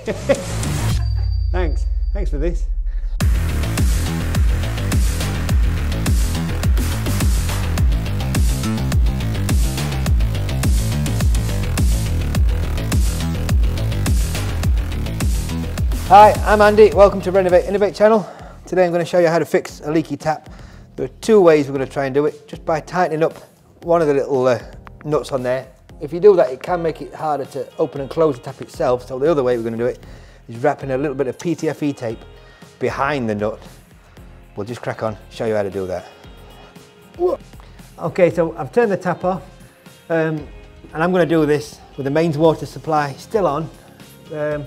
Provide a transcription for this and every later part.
Thanks. Thanks for this. Hi, I'm Andy. Welcome to Renovate Innovate channel. Today I'm going to show you how to fix a leaky tap. There are two ways we're going to try and do it. Just by tightening up one of the little uh, nuts on there. If you do that, it can make it harder to open and close the tap itself. So the other way we're going to do it is wrapping a little bit of PTFE tape behind the nut. We'll just crack on, show you how to do that. Okay, so I've turned the tap off um, and I'm going to do this with the mains water supply still on. Um,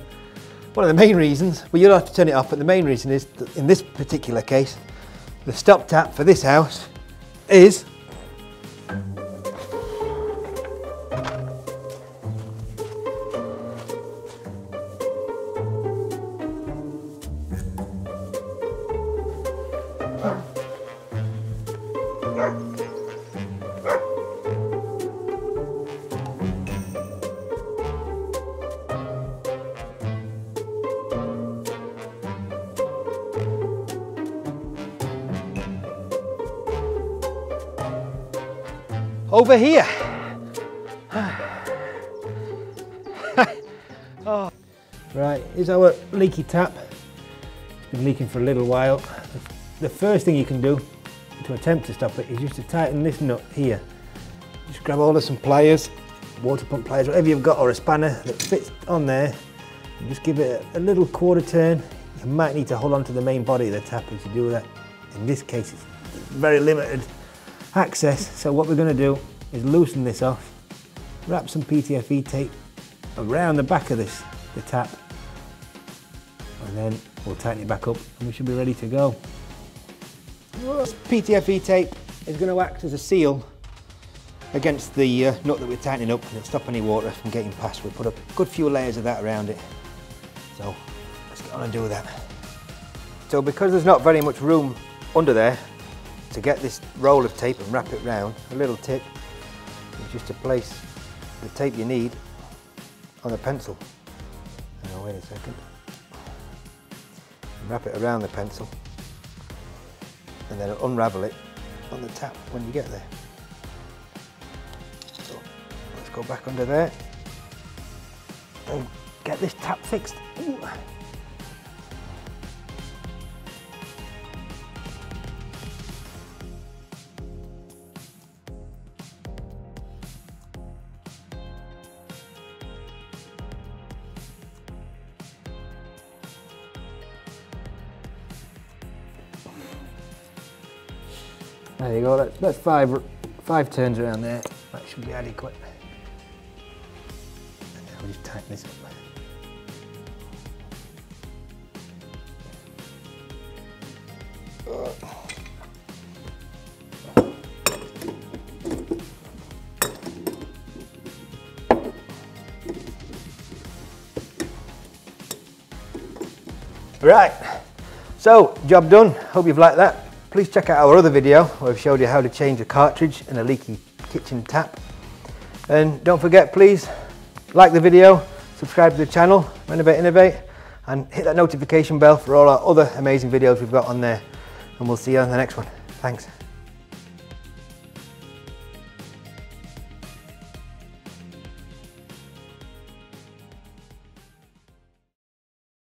one of the main reasons, well you'll have to turn it off, but the main reason is in this particular case, the stop tap for this house is over here. oh. Right, here's our leaky tap. It's been leaking for a little while. The first thing you can do to attempt to stop it is just to tighten this nut here. Just grab hold of some pliers, water pump pliers, whatever you've got, or a spanner that fits on there. And just give it a, a little quarter turn. You might need to hold on to the main body of the tap as you do that. In this case, it's very limited access. So what we're going to do is loosen this off, wrap some PTFE tape around the back of this, the tap, and then we'll tighten it back up and we should be ready to go. This PTFE tape is going to act as a seal against the uh, nut that we're tightening up and it'll stop any water from getting past. We'll put a good few layers of that around it. So let's get on and do that. So because there's not very much room under there to get this roll of tape and wrap it round, a little tip is just to place the tape you need on the pencil. Now wait a second. Wrap it around the pencil and then unravel it on the tap when you get there. So let's go back under there and get this tap fixed. Ooh. There you go, that's, that's five, five turns around there. That should be adequate. And now we just tighten this up. Right, so job done. Hope you've liked that. Please check out our other video where we've showed you how to change a cartridge in a leaky kitchen tap. And don't forget, please like the video, subscribe to the channel, Renovate Innovate, and hit that notification bell for all our other amazing videos we've got on there. And we'll see you on the next one. Thanks.